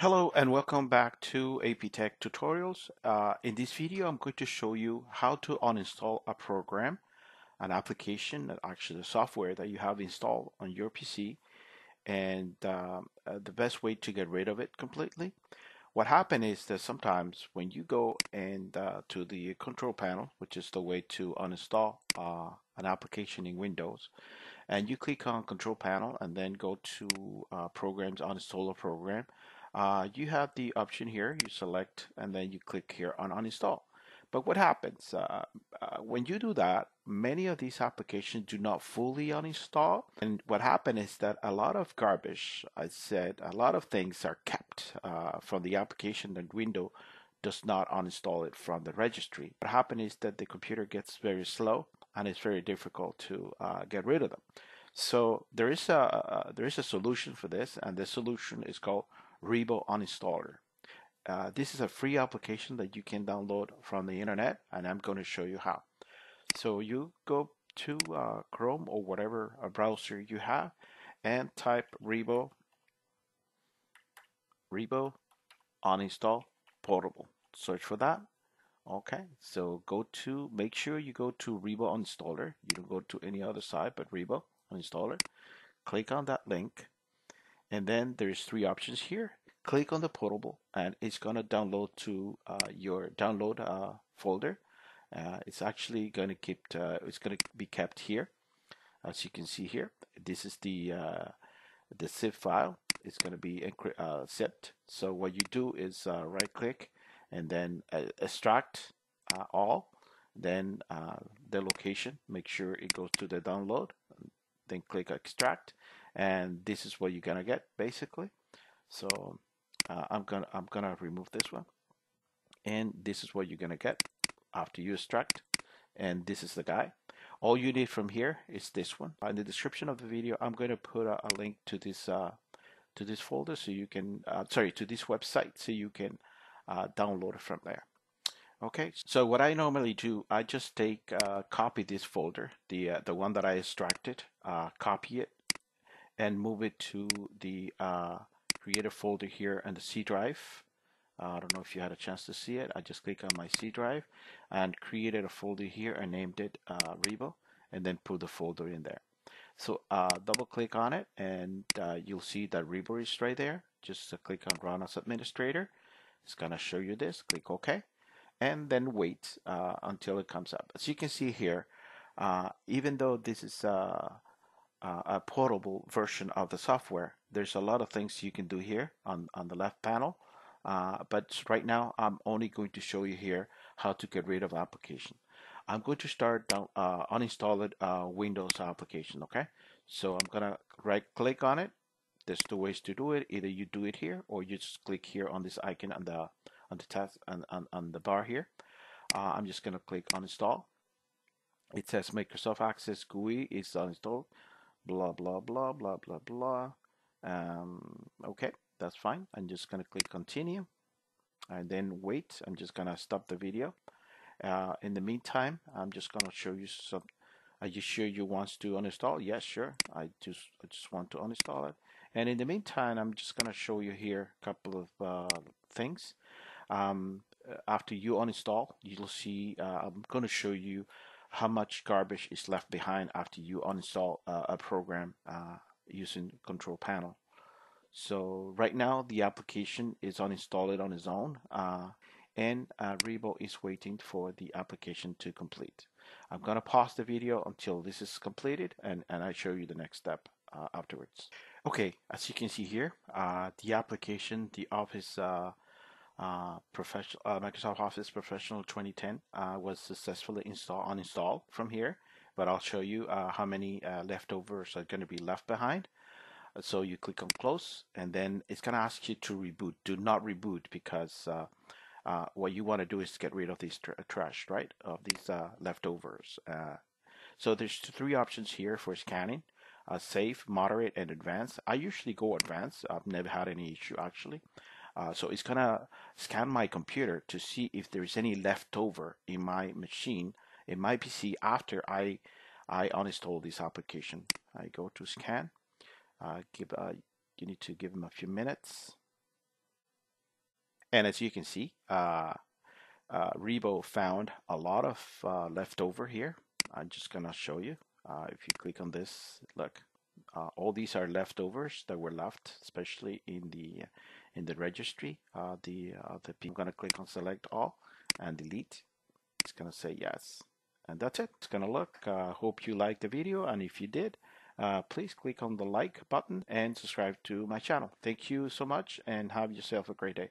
Hello and welcome back to APTeck Tutorials. Uh, in this video, I'm going to show you how to uninstall a program, an application, actually the software that you have installed on your PC, and um, uh, the best way to get rid of it completely. What happens is that sometimes when you go and uh, to the control panel, which is the way to uninstall uh, an application in Windows, and you click on control panel and then go to uh, programs uninstall a program, uh, you have the option here. You select and then you click here on uninstall. But what happens uh, uh, when you do that many of these applications do not fully uninstall. And what happened is that a lot of garbage I said a lot of things are kept uh, from the application and window does not uninstall it from the registry. What happens is that the computer gets very slow and it's very difficult to uh, get rid of them. So there is a there is a solution for this and the solution is called Revo Uninstaller. Uh, this is a free application that you can download from the internet and I'm going to show you how. So you go to uh, Chrome or whatever a browser you have and type Revo Revo uninstall portable. Search for that. Okay, so go to make sure you go to Revo Uninstaller. You don't go to any other site but Revo Uninstaller. Click on that link and then there's three options here click on the portable and it's gonna download to uh, your download uh, folder. Uh, it's actually gonna keep uh, it's gonna be kept here as you can see here. This is the uh, the zip file. It's gonna be uh, zipped so what you do is right click and then extract all. Then the location. Make sure it goes to the download. Then click extract. And this is what you're gonna get basically. So uh, I'm gonna I'm gonna remove this one. And this is what you're gonna get after you extract. And this is the guy. All you need from here is this one. In the description of the video I'm going to put a, a link to this uh, to this folder so you can uh, sorry to this website so you can uh, download it from there. Okay so what I normally do I just take uh, copy this folder the uh, the one that I extracted uh, copy it and move it to the uh, a folder here and the C drive. Uh, I don't know if you had a chance to see it. I just click on my C drive and created a folder here and named it uh, Revo and then put the folder in there. So uh, double click on it and uh, you'll see that Revo is right there. Just click on run as administrator. It's gonna show you this. Click OK and then wait uh, until it comes up. As you can see here, uh, even though this is uh, a portable version of the software. There's a lot of things you can do here on, on the left panel. Uh, but right now, I'm only going to show you here how to get rid of application. I'm going to start down, uh, uninstalled uh, Windows application, okay? So I'm gonna right click on it. There's two ways to do it. Either you do it here or you just click here on this icon on the on the task on, on, on the bar here. Uh, I'm just gonna click uninstall. It says Microsoft Access GUI is uninstalled blah blah blah blah blah blah um, okay that's fine. I'm just gonna click continue and then wait. I'm just gonna stop the video. Uh, in the meantime I'm just gonna show you some are you sure you want to uninstall? Yes sure. I just I just want to uninstall it. And in the meantime I'm just gonna show you here a couple of uh, things. Um, after you uninstall you'll see uh, I'm gonna show you how much garbage is left behind after you uninstall uh, a program uh, using control panel. So right now the application is uninstalled on its own uh, and uh, Revo is waiting for the application to complete. I'm gonna pause the video until this is completed and, and I show you the next step uh, afterwards. Okay, as you can see here, uh, the application, the Office uh, uh, uh, Microsoft Office Professional 2010 uh, was successfully installed uninstalled from here but I'll show you uh, how many uh, leftovers are going to be left behind so you click on close and then it's going to ask you to reboot do not reboot because what you want to do is get rid of these tr trash right of these leftovers so there's three options here for scanning uh, safe, moderate, and advanced. I usually go advanced. I've never had any issue actually. Uh, so it's gonna scan my computer to see if there's any leftover in my machine, in my PC after I I uninstall this application. I go to scan. Uh, give uh, you need to give them a few minutes. And as you can see, uh, uh, Revo found a lot of uh, leftover here. I'm just gonna show you. Uh, if you click on this, look, all these are leftovers that were left, especially in the in the registry. The the I'm gonna click on select all and delete. It's gonna say yes, and that's it. It's gonna look. I hope you liked the video, and if you did, uh, please click on the like button and subscribe to my channel. Thank you so much, and have yourself a great day.